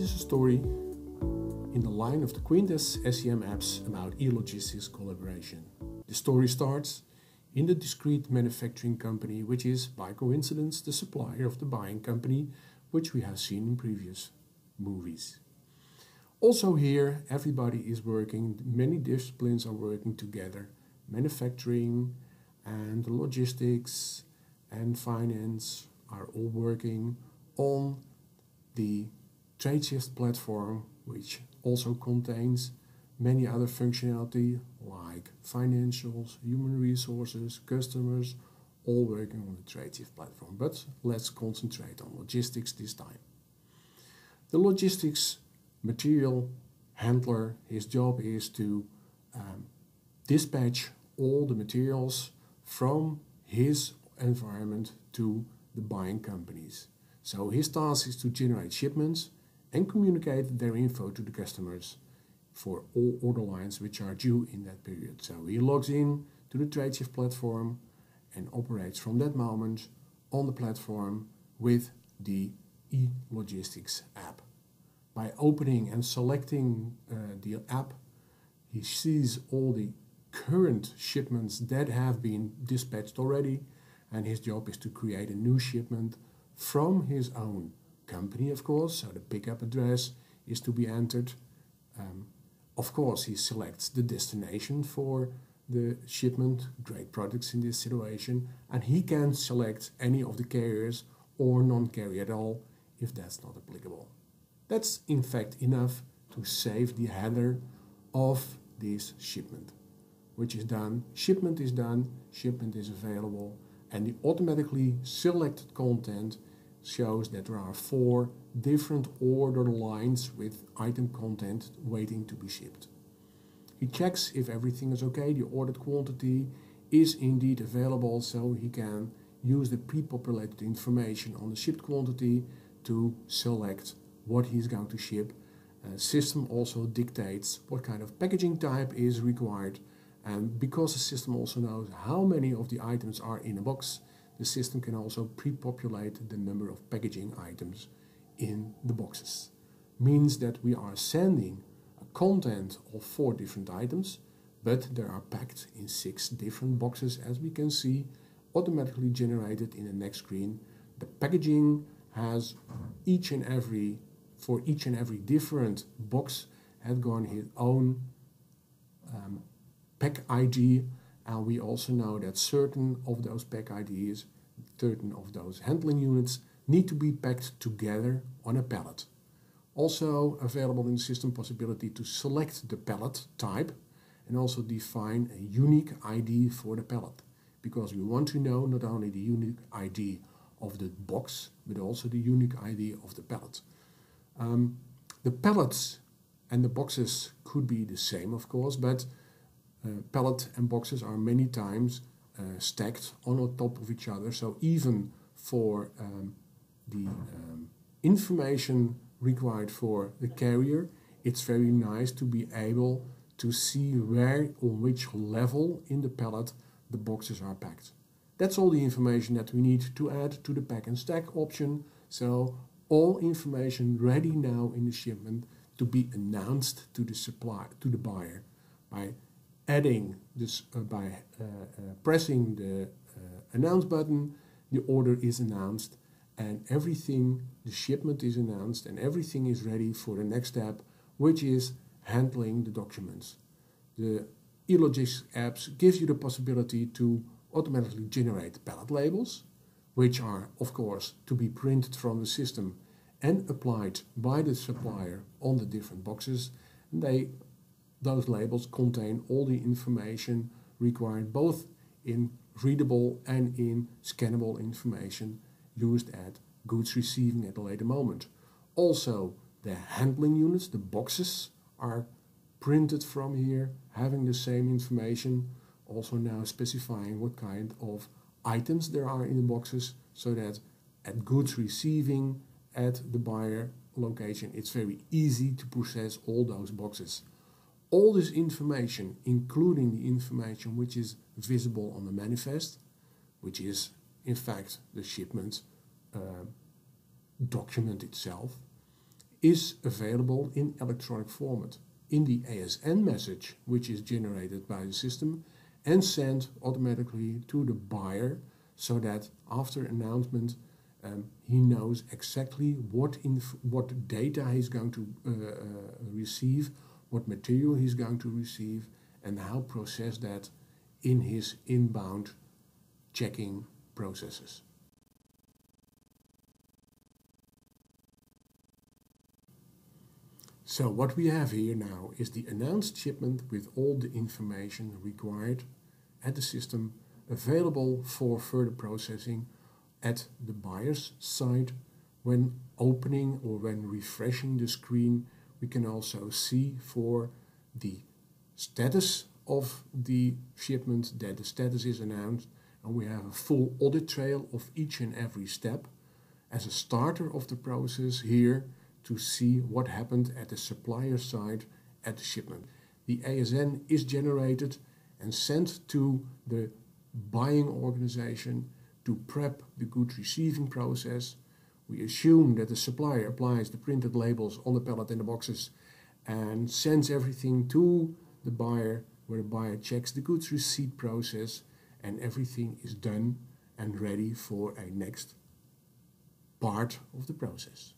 is a story in the line of the Quyntess SCM apps about e-logistics collaboration. The story starts in the discrete manufacturing company, which is, by coincidence, the supplier of the buying company, which we have seen in previous movies. Also here, everybody is working, many disciplines are working together. Manufacturing and logistics and finance are all working on the Tradeshift platform, which also contains many other functionality like financials, human resources, customers, all working on the Tradeshift platform. But let's concentrate on logistics this time. The logistics material handler, his job is to um, dispatch all the materials from his environment to the buying companies. So his task is to generate shipments and communicate their info to the customers for all order lines which are due in that period. So he logs in to the Tradeshift platform and operates from that moment on the platform with the e-logistics app. By opening and selecting uh, the app, he sees all the current shipments that have been dispatched already and his job is to create a new shipment from his own company, of course. So the pickup address is to be entered. Um, of course, he selects the destination for the shipment, great products in this situation, and he can select any of the carriers or non-carrier at all if that's not applicable. That's in fact enough to save the header of this shipment, which is done, shipment is done, shipment is available, and the automatically selected content shows that there are four different order lines with item content waiting to be shipped. He checks if everything is okay, the ordered quantity is indeed available, so he can use the pre-populated information on the shipped quantity to select what he's going to ship. Uh, system also dictates what kind of packaging type is required and because the system also knows how many of the items are in a box, the system can also pre-populate the number of packaging items in the boxes. Means that we are sending a content of four different items, but they are packed in six different boxes as we can see automatically generated in the next screen. The packaging has each and every, for each and every different box had gone his own um, pack ID and we also know that certain of those pack IDs, certain of those handling units need to be packed together on a pallet. Also available in the system possibility to select the pallet type and also define a unique ID for the pallet because we want to know not only the unique ID of the box but also the unique ID of the pallet. Um, the pallets and the boxes could be the same of course but pallet and boxes are many times uh, stacked on top of each other. So even for um, the um, information required for the carrier, it's very nice to be able to see where on which level in the pallet the boxes are packed. That's all the information that we need to add to the pack and stack option. So all information ready now in the shipment to be announced to the supplier, to the buyer by adding this uh, by uh, uh, pressing the announce button, the order is announced and everything, the shipment is announced and everything is ready for the next step, which is handling the documents. The eLogistics apps gives you the possibility to automatically generate pallet labels, which are, of course, to be printed from the system and applied by the supplier on the different boxes. And they those labels contain all the information required both in readable and in scannable information used at goods receiving at a later moment. Also, the handling units, the boxes, are printed from here, having the same information, also now specifying what kind of items there are in the boxes, so that at goods receiving at the buyer location, it's very easy to process all those boxes all this information, including the information which is visible on the manifest, which is in fact the shipment uh, document itself, is available in electronic format in the ASN message, which is generated by the system and sent automatically to the buyer so that after announcement um, he knows exactly what what data he's going to uh, uh, receive, what material he's going to receive, and how process that in his inbound checking processes. So what we have here now is the announced shipment with all the information required at the system available for further processing at the buyer's side. When opening or when refreshing the screen, we can also see for the status of the shipment that the status is announced and we have a full audit trail of each and every step as a starter of the process here to see what happened at the supplier side at the shipment. The ASN is generated and sent to the buying organization to prep the goods receiving process. We assume that the supplier applies the printed labels on the pallet and the boxes and sends everything to the buyer where the buyer checks the goods receipt process and everything is done and ready for a next part of the process.